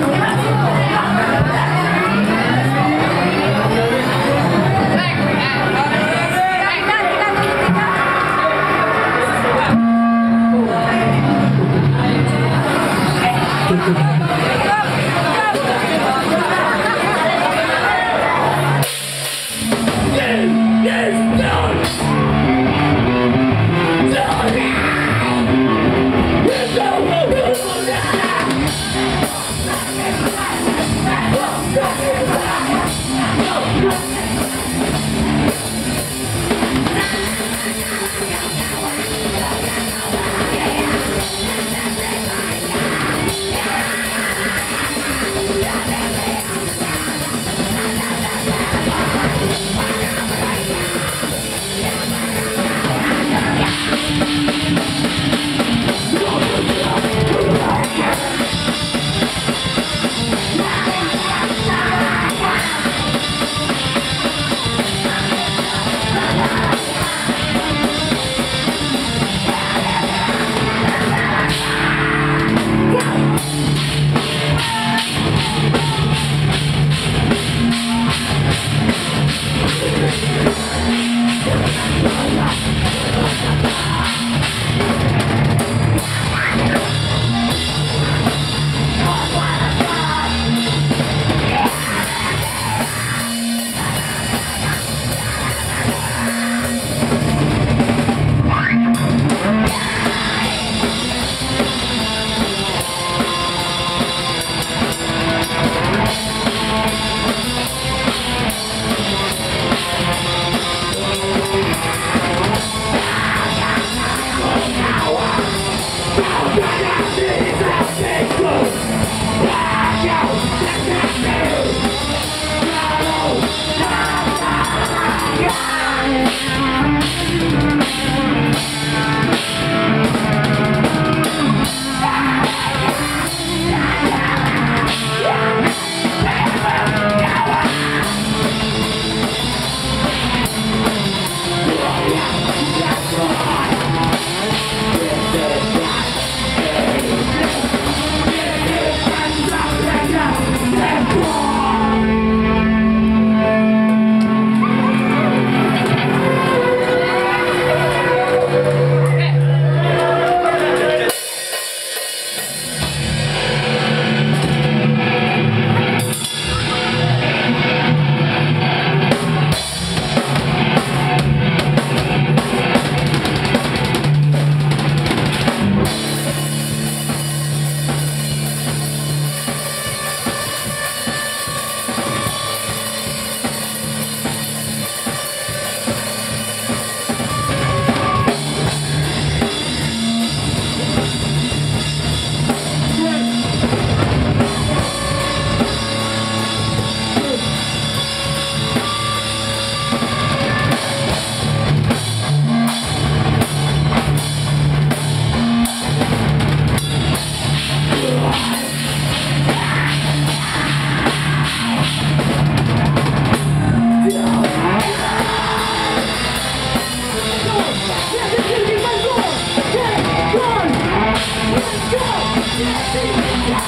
Yeah. Go! Jesse,